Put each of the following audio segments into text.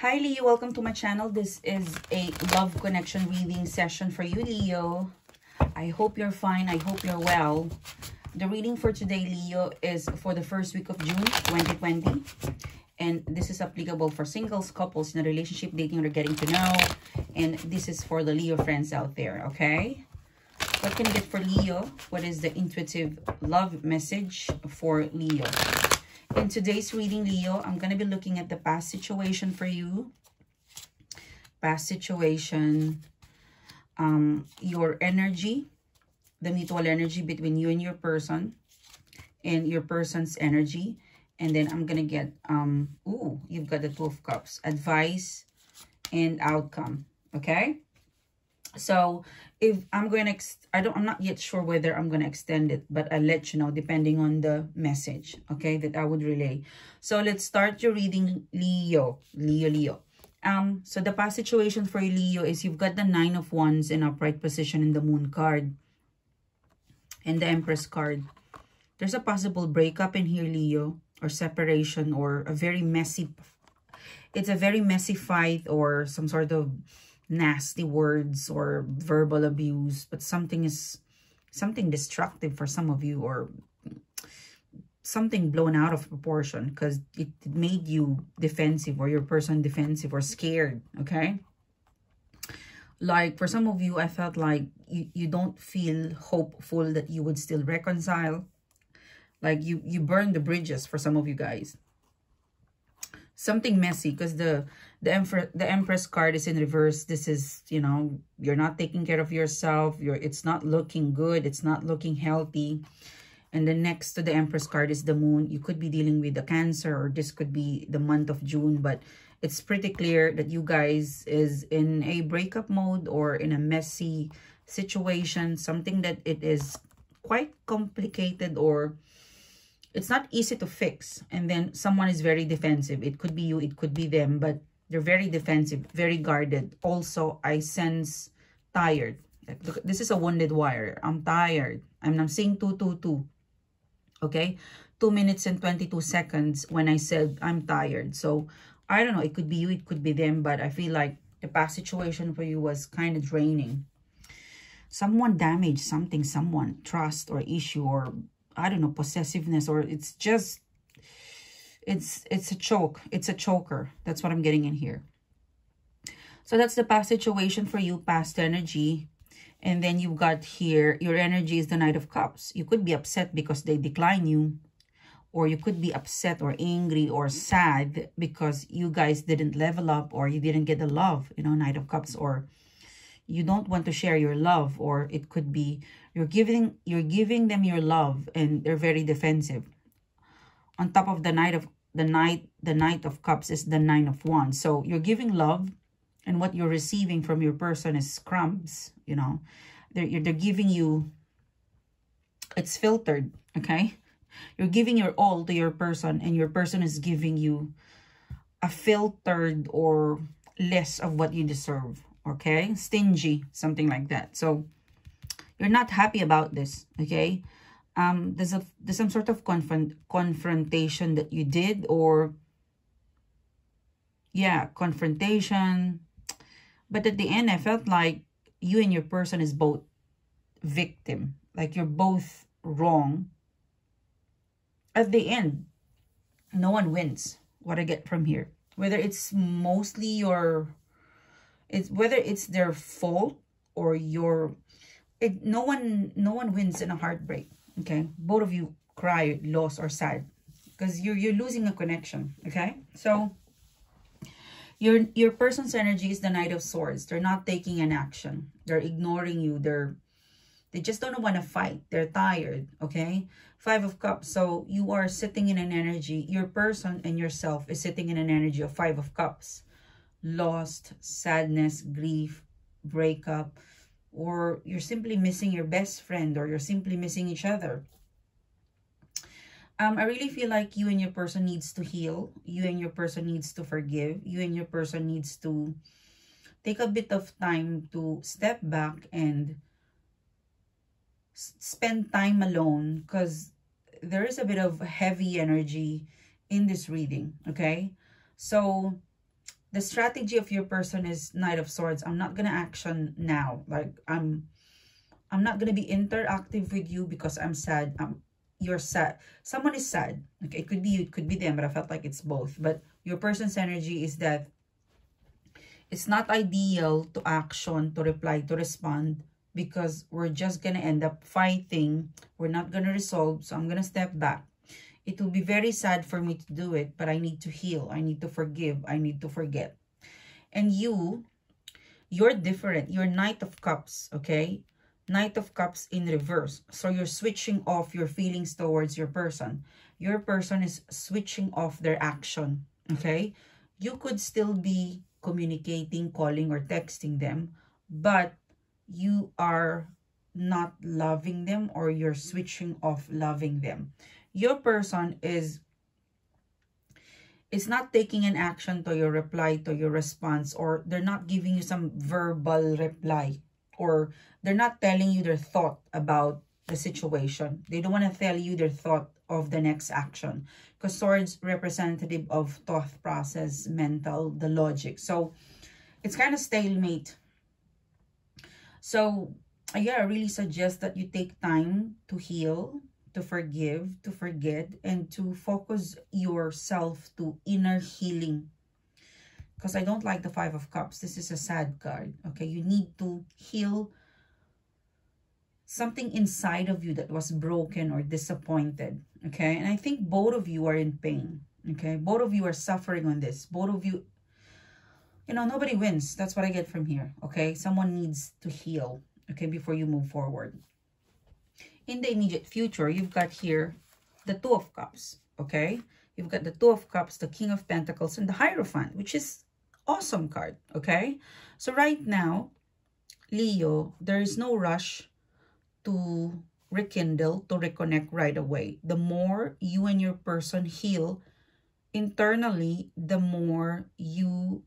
Hi, Leo. Welcome to my channel. This is a love connection reading session for you, Leo. I hope you're fine. I hope you're well. The reading for today, Leo, is for the first week of June 2020. And this is applicable for singles, couples in a relationship, dating, or getting to know. And this is for the Leo friends out there, okay? What can you get for Leo? What is the intuitive love message for Leo? In today's reading, Leo, I'm going to be looking at the past situation for you. Past situation, um, your energy, the mutual energy between you and your person, and your person's energy. And then I'm going to get, um, ooh, you've got the Two of Cups, advice and outcome, okay? So if I'm going to, I don't, I'm not yet sure whether I'm going to extend it, but I'll let you know depending on the message, okay, that I would relay. So let's start your reading, Leo, Leo, Leo. Um, so the past situation for Leo is you've got the Nine of Wands in upright position in the Moon card and the Empress card. There's a possible breakup in here, Leo, or separation or a very messy, it's a very messy fight or some sort of nasty words or verbal abuse, but something is something destructive for some of you or something blown out of proportion because it made you defensive or your person defensive or scared, okay? Like for some of you, I felt like you, you don't feel hopeful that you would still reconcile. Like you, you burn the bridges for some of you guys something messy because the the emperor the empress card is in reverse. This is you know you're not taking care of yourself. You're it's not looking good. It's not looking healthy. And then next to the empress card is the moon. You could be dealing with the cancer or this could be the month of june but it's pretty clear that you guys is in a breakup mode or in a messy situation something that it is quite complicated or it's not easy to fix. And then someone is very defensive. It could be you, it could be them, but they're very defensive, very guarded. Also, I sense tired. Like, this is a wounded wire. I'm tired. I'm, I'm saying 222. Okay? 2 minutes and 22 seconds when I said I'm tired. So, I don't know. It could be you, it could be them, but I feel like the past situation for you was kind of draining. Someone damaged something, someone, trust or issue or I don't know, possessiveness or it's just, it's, it's a choke. It's a choker. That's what I'm getting in here. So that's the past situation for you, past energy. And then you've got here, your energy is the Knight of Cups. You could be upset because they decline you. Or you could be upset or angry or sad because you guys didn't level up or you didn't get the love, you know, Knight of Cups. Or you don't want to share your love. Or it could be you're giving you're giving them your love and they're very defensive. On top of the knight of the knight the knight of cups is the nine of wands. So you're giving love and what you're receiving from your person is crumbs, you know. They're they're giving you it's filtered, okay? You're giving your all to your person and your person is giving you a filtered or less of what you deserve, okay? Stingy, something like that. So you're not happy about this, okay? Um, there's a there's some sort of confront confrontation that you did or yeah, confrontation. But at the end, I felt like you and your person is both victim. Like you're both wrong. At the end, no one wins. What I get from here. Whether it's mostly your... It's whether it's their fault or your it no one no one wins in a heartbreak okay? Both of you cry lost or sad. Because you're you're losing a connection okay? So your your person's energy is the knight of swords. They're not taking an action. They're ignoring you. They're they just don't want to fight. They're tired okay? Five of cups. So you are sitting in an energy your person and yourself is sitting in an energy of five of cups. Lost sadness grief breakup or you're simply missing your best friend or you're simply missing each other. Um, I really feel like you and your person needs to heal. You and your person needs to forgive. You and your person needs to take a bit of time to step back and spend time alone because there is a bit of heavy energy in this reading, okay? So the strategy of your person is Knight of Swords. I'm not to action now. Like, I'm I'm not to be interactive with you because I'm sad. I'm, you're sad. Someone is sad. Okay, it could be you, it could be them, but I felt like it's both. But your person's energy is that it's not ideal to action, to reply, to respond because we're just to end up fighting. We're not to resolve. So I'm to step back. It will be very sad for me to do it, but I need to heal. I need to forgive. I need to forget. And you, you're different. You're Knight of Cups, okay? Knight of Cups in reverse. So you're switching off your feelings towards your person. Your person is switching off their action, okay? You could still be communicating, calling, or texting them, but you are not loving them or you're switching off loving them. Your person is is not taking an action to your reply, to your response, or they're not giving you some verbal reply or they're not telling you their thought about the situation. They don't want to tell you their thought of the next action. Because swords representative of thought process, mental, the logic. So it's kind of stalemate. So yeah, I really suggest that you take time to heal, to forgive, to forget, and to focus yourself to inner healing because I don't like the Five of Cups. This is a sad card. Okay, you need to heal something inside of you that was broken or disappointed. Okay, and I think both of you are in pain. Okay, both of you are suffering on this. Both of you, you know, nobody wins. That's what I get from here. Okay, someone needs to heal. Okay, before you move forward. In the immediate future, you've got here the Two of Cups. Okay, you've got the Two of Cups, the King of Pentacles, and the Hierophant, which is awesome card, okay? So right now, Leo, there is no rush to rekindle, to reconnect right away. The more you and your person heal internally, the more you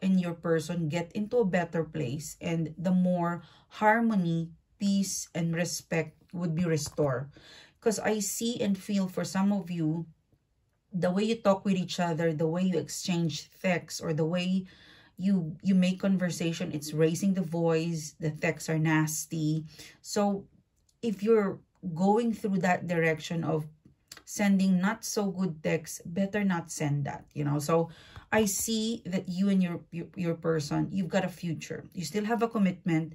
and your person get into a better place and the more harmony, peace, and respect would be restored. Because I see and feel for some of you, the way you talk with each other, the way you exchange texts, or the way you you make conversation, it's raising the voice, the texts are nasty. So if you're going through that direction of sending not so good texts, better not send that, you know. So I see that you and your, your, your person, you've got a future. You still have a commitment.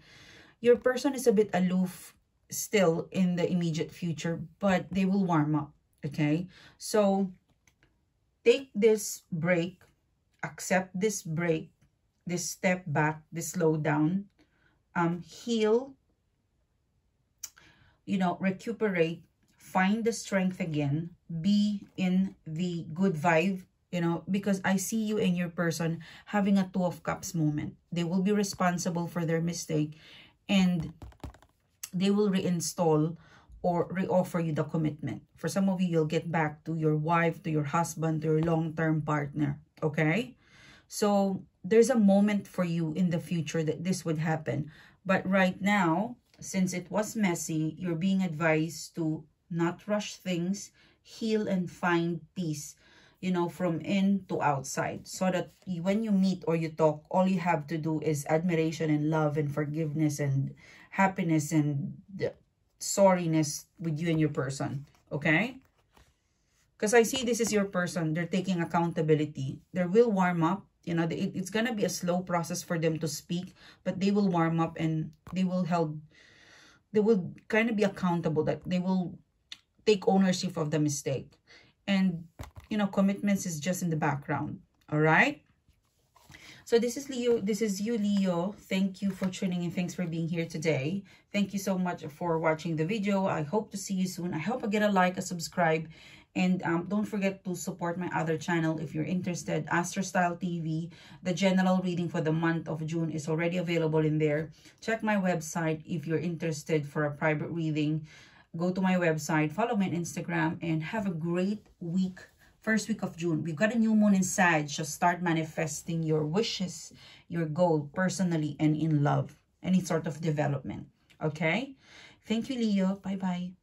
Your person is a bit aloof still in the immediate future, but they will warm up, okay? So take this break, accept this break, this step back, this slow down, um, heal, you know, recuperate, find the strength again, be in the good vibe, you know, because I see you and your person having a two of cups moment. They will be responsible for their mistake and they will reinstall or reoffer you the commitment. For some of you, you'll get back to your wife, to your husband, to your long-term partner, okay? So there's a moment for you in the future that this would happen. But right now, since it was messy, you're being advised to not rush things, heal and find peace, you know, from in to outside. So that when you meet or you talk, all you have to do is admiration and love and forgiveness and happiness and sorriness with you and your person. Okay? Because I see this is your person. They're taking accountability. They will warm up. You know, it, it's going to be a slow process for them to speak. But they will warm up and they will help. They will kind of be accountable. That they will take ownership of the mistake. And, you know, commitments is just in the background. All right? So this is Leo. This is you, Leo. Thank you for tuning in. Thanks for being here today. Thank you so much for watching the video. I hope to see you soon. I hope I get a like, a subscribe. And um, don't forget to support my other channel if you're interested. Astro Style TV. The general reading for the month of June is already available in there. Check my website if you're interested for a private reading. Go to my website, follow me on Instagram, and have a great week first week of June. We've got a new moon inside. So start manifesting your wishes, your goal personally and in love. Any sort of development. Okay? Thank you, Leo. Bye-bye.